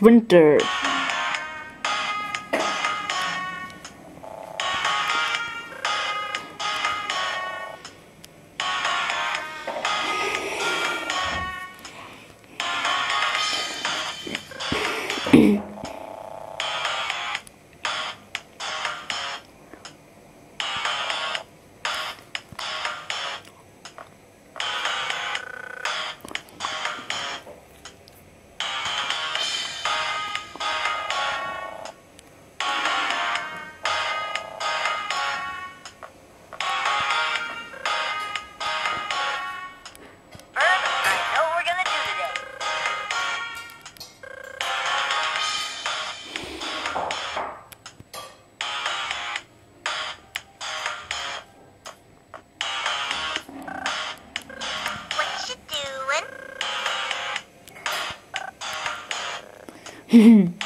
Winter. Tschüss.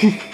Mm-hmm.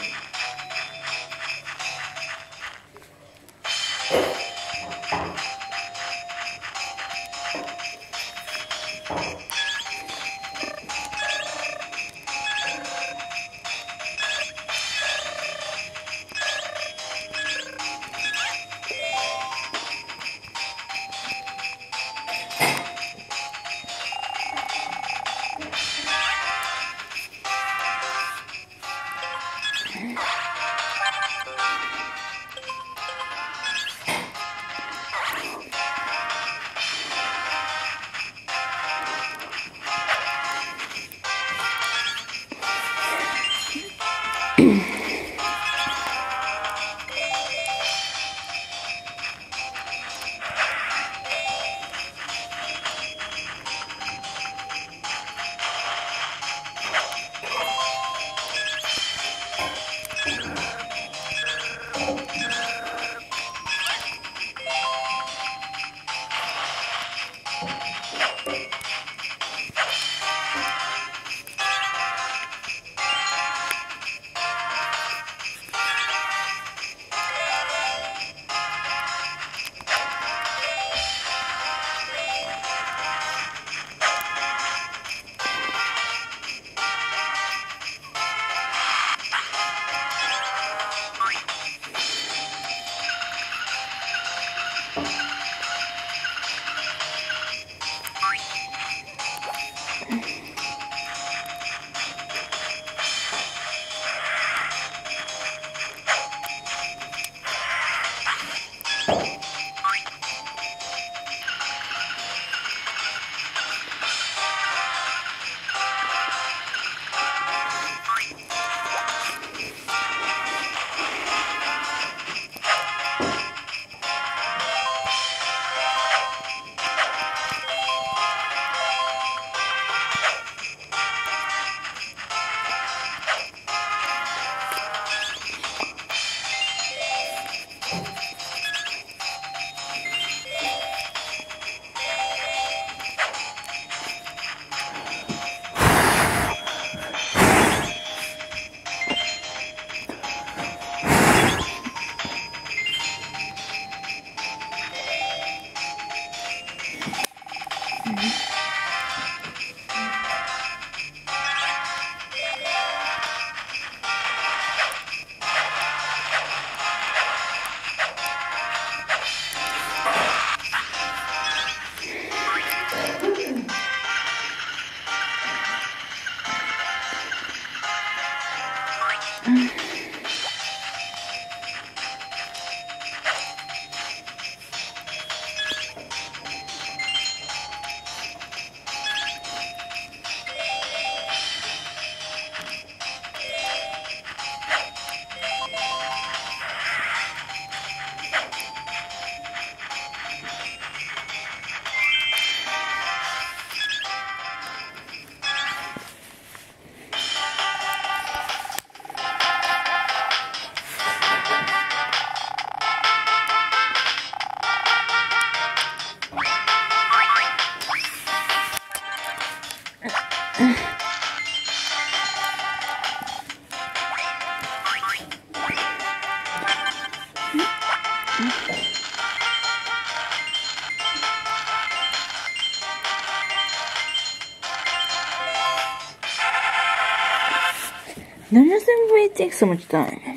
Take so much time.